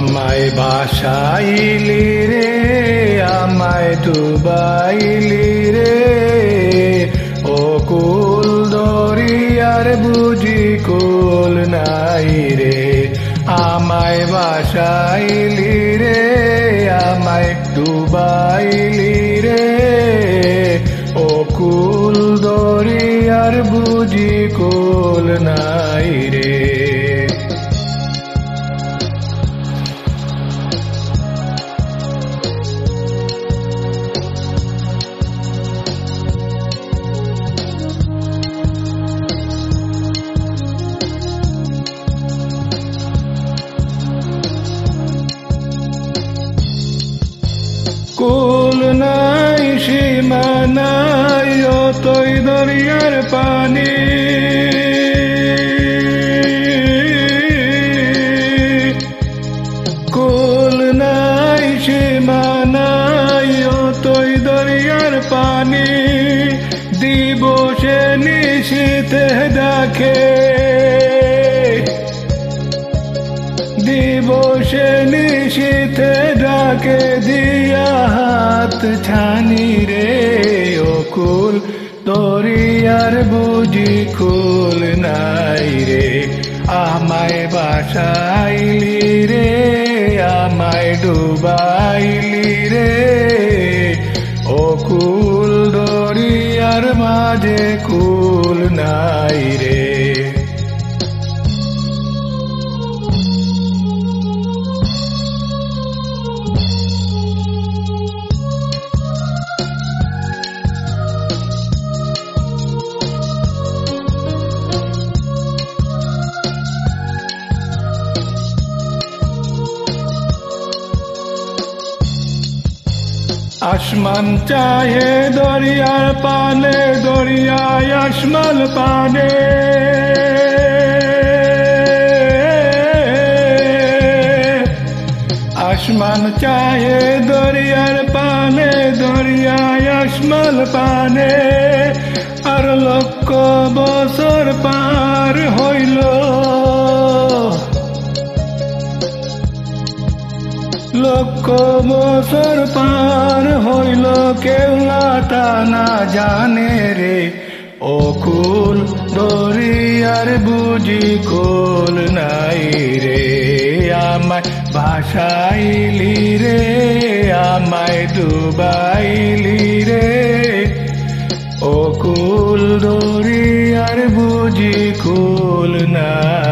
আমায় ভাসাইলি রে আমায় ডুবাইলি। আমায় বাসাইলি রে আমায় ডুবাইলি কুল নাই, সীমা নাই, অতই দরিয়ার পানি। কুল নাই, সীমা নাই, অতই দরিয়ার পানি। দিবসে নিশীতে ডাকে। দিবসে নিশীতে ডাকে দিয়া হাত ছানি রে ও কুল দরিয়ার বুঝি কুল নাই রে। আমায় বাসাইলি রে, আমায় ডুবাইলি রে। ও কুল দরিয়ার মাঝে কুল নাই রে। আসমান চাহে দরিয়ার পানে দরিয়ায় আসমান পানে। আসমান চাহে দরিয়ার পানে দরিয়ায় আসমান পানে। লক্ষ বছর পার হইল কেউ না জানে রে। ও কুল দরিয়ার বুঝি কুল নাই রে। আমায় ভাসাইলি রে, আমায় ডুবাইলি রে। ও কুল দরিয়ার বুঝি কুল নাই